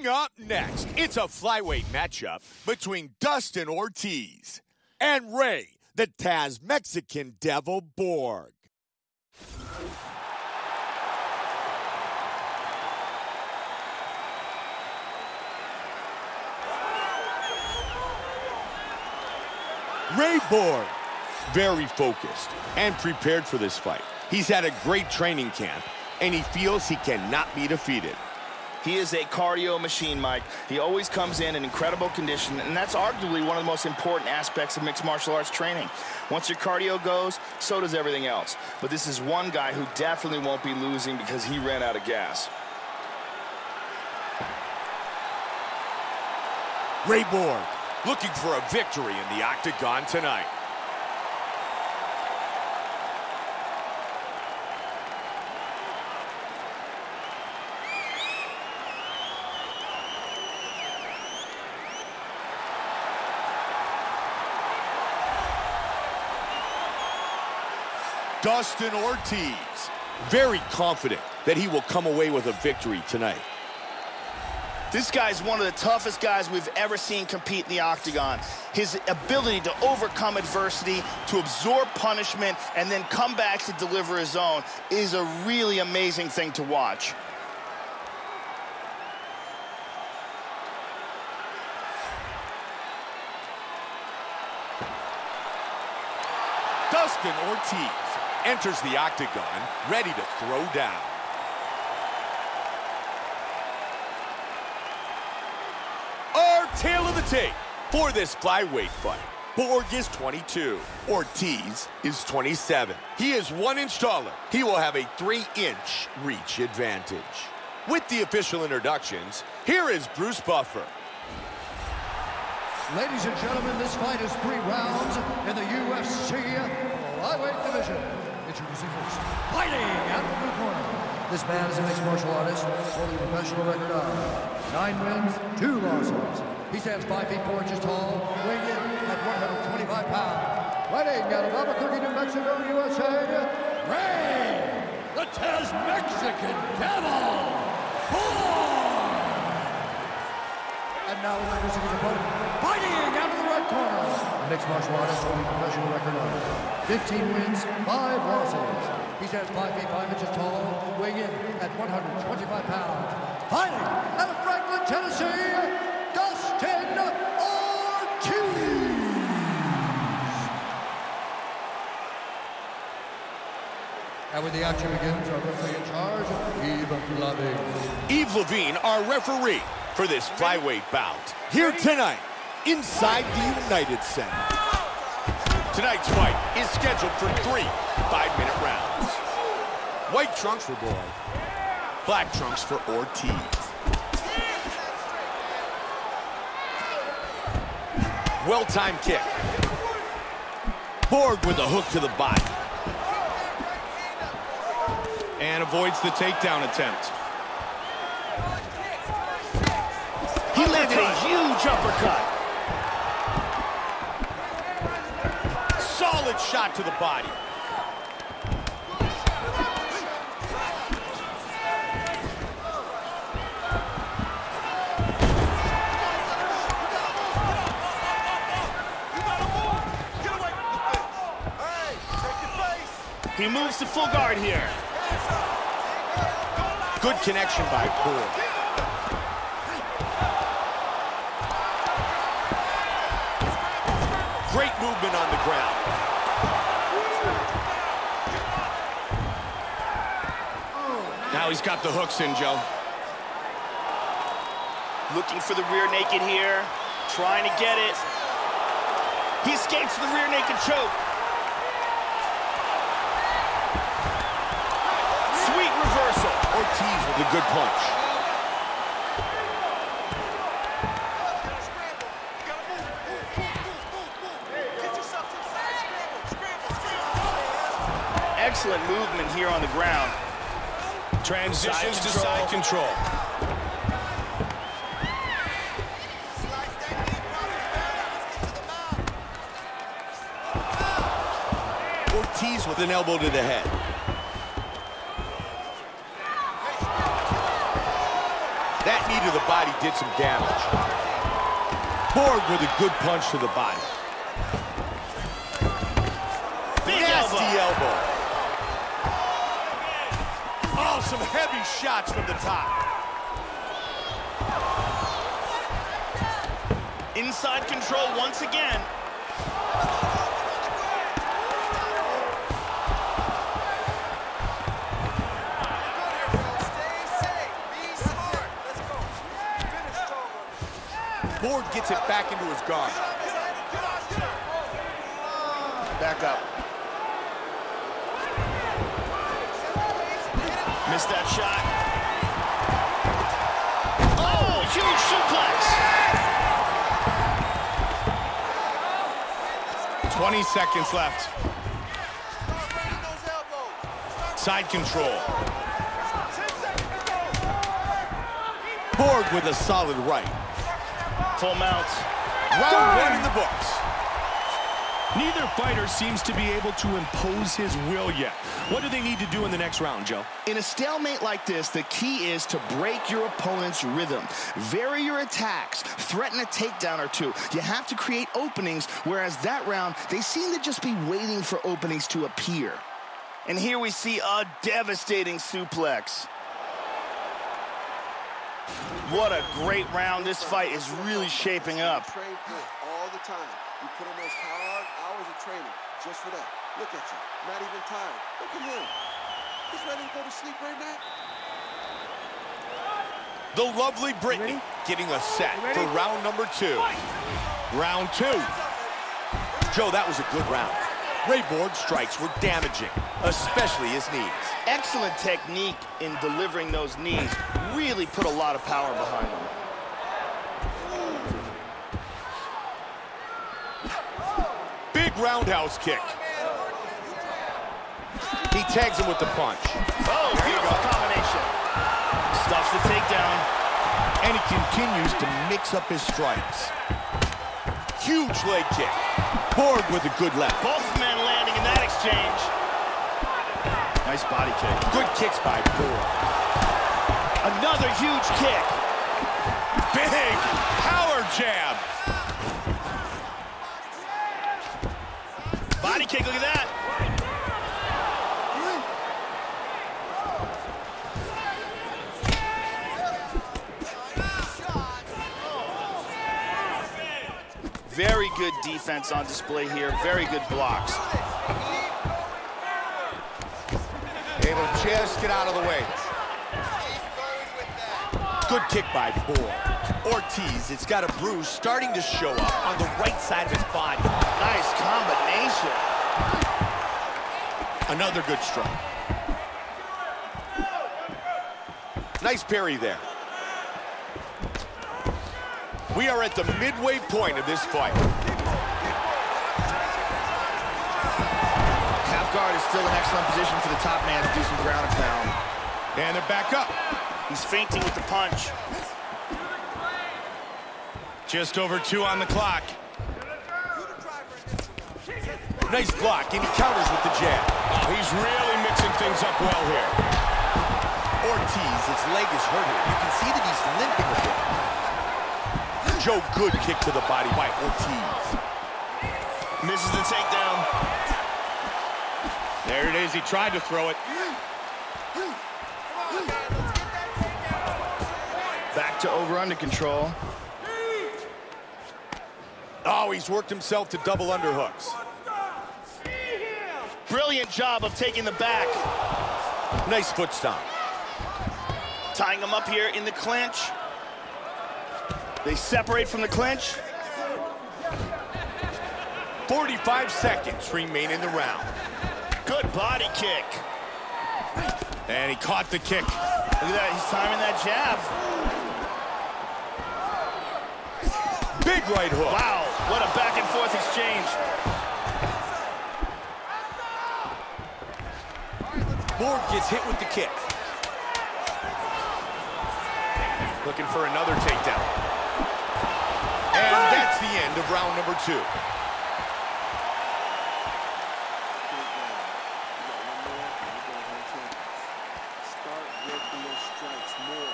Coming up next, it's a flyweight matchup between Dustin Ortiz and Ray, the Taz Mexican Devil Borg. Ray Borg, very focused and prepared for this fight. He's had a great training camp, and he feels he cannot be defeated. He is a cardio machine, Mike. He always comes in in incredible condition, and that's arguably one of the most important aspects of mixed martial arts training. Once your cardio goes, so does everything else. But this is one guy who definitely won't be losing because he ran out of gas. Ray Borg looking for a victory in the octagon tonight. Dustin Ortiz, very confident that he will come away with a victory tonight. This guy's one of the toughest guys we've ever seen compete in the octagon. His ability to overcome adversity, to absorb punishment, and then come back to deliver his own is a really amazing thing to watch. Dustin Ortiz enters the octagon, ready to throw down. Our tale of the tape for this flyweight fight. Borg is 22. Ortiz is 27. He is one inch taller. He will have a three-inch reach advantage. With the official introductions, here is Bruce Buffer. Ladies and gentlemen, this fight is three rounds in the UFC flyweight division. Introducing first, fighting out of the corner. This man is a mixed martial artist, holding a professional record of nine wins, two losses. He stands five feet four inches tall, weighing in at 125 pounds. Fighting out of Albuquerque, New Mexico, USA, Ray, the Taz Mexican Devil. And now introducing his opponent, fighting out of the. Mixed martial artist holding a professional record of 15 wins, 5 losses. He stands 5 feet 5 inches tall, weighing in at 125 pounds. Fighting out of Franklin, Tennessee, Dustin Ortiz. And when the action begins, our referee in charge, Yves Lavigne. Yves Lavigne, our referee for this flyweight bout. Here tonight, inside the United Center. Tonight's fight is scheduled for three five-minute rounds. White trunks for Borg, black trunks for Ortiz. Well-timed kick. Borg with a hook to the body. And avoids the takedown attempt. He landed a huge uppercut. Shot to the body. He moves to full guard here. Good connection by Borg. Great movement on the ground. Now he's got the hooks in, Joe. Looking for the rear naked here. Trying to get it. He escapes the rear naked choke. Sweet reversal. Ortiz with a good punch. Excellent movement here on the ground. Transitions Side to control. side control. Ortiz with an elbow to the head. That knee to the body did some damage. Borg with a good punch to the body. Big Nasty elbow. elbow. Some heavy shots from the top. Inside control once again. Borg gets it back into his guard. Back up. Missed that shot. Oh, huge suplex. 20 seconds left. Side control. Borg with a solid right. Full mount. Round one in the books. Neither fighter seems to be able to impose his will yet. What do they need to do in the next round, Joe? In a stalemate like this, the key is to break your opponent's rhythm. Vary your attacks. Threaten a takedown or two. You have to create openings, whereas that round, they seem to just be waiting for openings to appear. And here we see a devastating suplex. What a great round. This fight is really shaping up. Train all the time. You put in those hard hours of training just for that. Look at you, not even tired. Look at him. He's ready to go to sleep right now. The lovely Brittany getting a set for round number two. Round two. Joe, that was a good round. Ray Borg's strikes were damaging, especially his knees. Excellent technique in delivering those knees. Really put a lot of power behind them. Big roundhouse kick. He tags him with the punch. Oh, beautiful combination. Stuffs the takedown. And he continues to mix up his strikes. Huge leg kick. Borg with a good left. Both men landing in that exchange. Nice body kick. Good kicks by Borg. Another huge kick. Big power jab. Body kick, look at that. Very good defense on display here. Very good blocks. Able to just get out of the way. Good kick by Borg. Ortiz, it's got a bruise starting to show up on the right side of his body. Nice combination. Another good strike. Nice parry there. We are at the midway point of this fight. Half guard is still in excellent position for the top man to do some ground and pound. And they're back up. He's feinting with the punch. Just over two on the clock. Nice block, and he counters with the jab. Oh, he's really mixing things up well here. Ortiz, his leg is hurting. You can see that he's limping a bit. Joe, good kick to the body by Ortiz. Misses the takedown. There it is. He tried to throw it. Back to over under control. Oh, he's worked himself to double underhooks. Brilliant job of taking the back. Nice foot stomp. Tying him up here in the clinch. They separate from the clinch. 45 seconds remain in the round. Good body kick. And he caught the kick. Look at that, he's timing that jab. Big right hook. Wow, what a back and forth exchange. Borg gets hit with the kick. Looking for another takedown. And that's the end of round number two. Good round. You got one more, and we're going home champions. Start working those strikes more.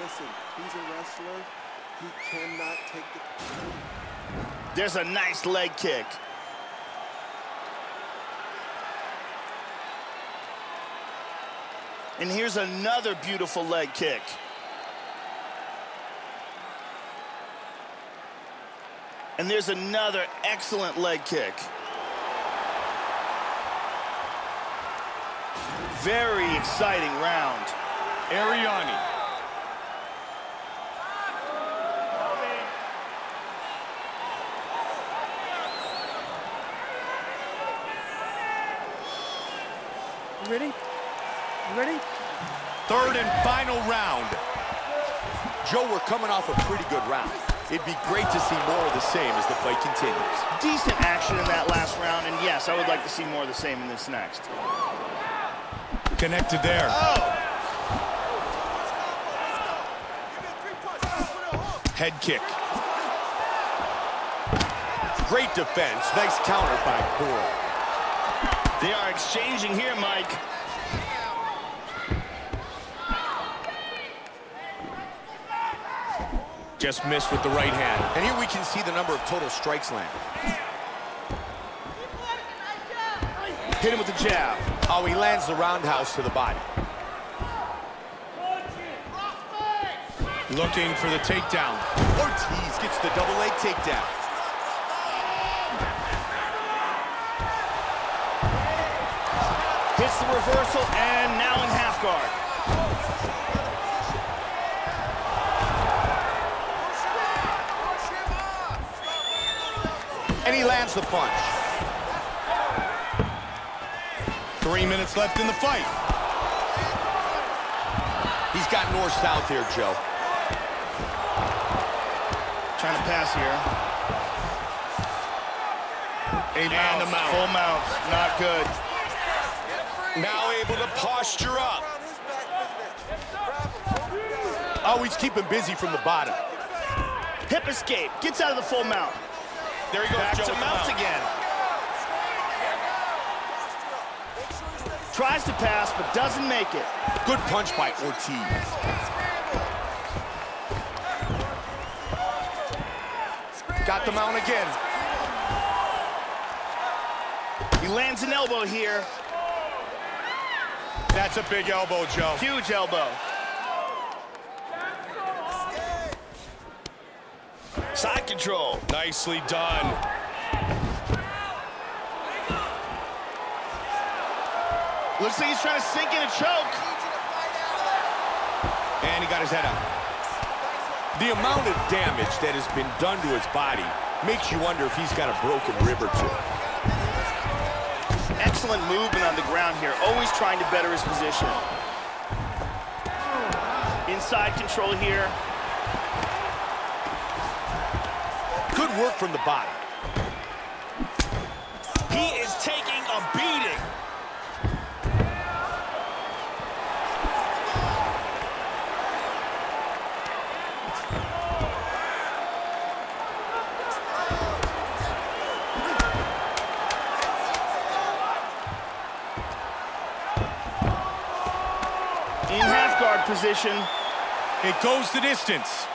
Listen, he's a wrestler. He cannot take the... There's a nice leg kick. And here's another beautiful leg kick. And there's another excellent leg kick. Very exciting round. Arianny. You ready? You ready? Third and final round. Joe, we're coming off a pretty good round. It'd be great to see more of the same as the fight continues. Decent action in that last round, and yes, I would like to see more of the same in this next. Connected there. Oh! Head kick. Great defense. Nice counter by Borg. They are exchanging here, Mike. Just missed with the right hand. And here we can see the number of total strikes landed. Hit him with the jab. Oh, he lands the roundhouse to the body. Looking for the takedown. Ortiz gets the double leg takedown. Hits the reversal, and now in half guard. He lands the punch. Three minutes left in the fight. He's got north-south here, Joe. Trying to pass here. A And mount. Full mount. Not good. Now able to posture up. Oh, he's keeping busy from the bottom. Hip escape. Gets out of the full mount. There he goes, Back Joe. to mount again. Tries to pass, but doesn't make it. Good punch by Ortiz. Got the mount again. He lands an elbow here. That's a big elbow, Joe. Huge elbow. Control. Nicely done. Looks like he's trying to sink in a choke. And he got his head up. The amount of damage that has been done to his body makes you wonder if he's got a broken rib or two. Excellent movement on the ground here. Always trying to better his position. Inside control here. Good work from the bottom. He is taking a beating. In half guard position. It goes the distance.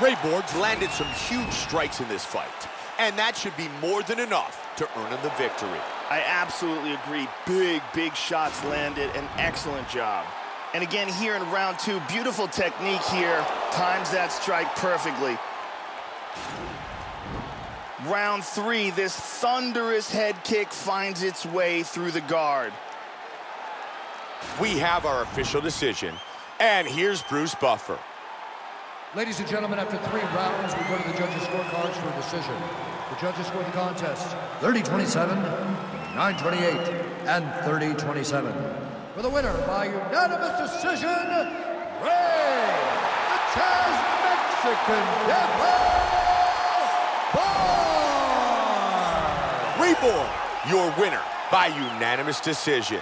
Ray Borg's landed some huge strikes in this fight, and that should be more than enough to earn him the victory. I absolutely agree. Big, big shots landed. An excellent job. And again, here in round two, beautiful technique here. Times that strike perfectly. Round three, this thunderous head kick finds its way through the guard. We have our official decision, and here's Bruce Buffer. Ladies and gentlemen, after three rounds, we go to the judges' scorecards for a decision. The judges score the contest 30-27, 9-28, and 30-27. For the winner by unanimous decision, Ray, the Taz Mexican Devil Borg! Ray Borg, your winner by unanimous decision.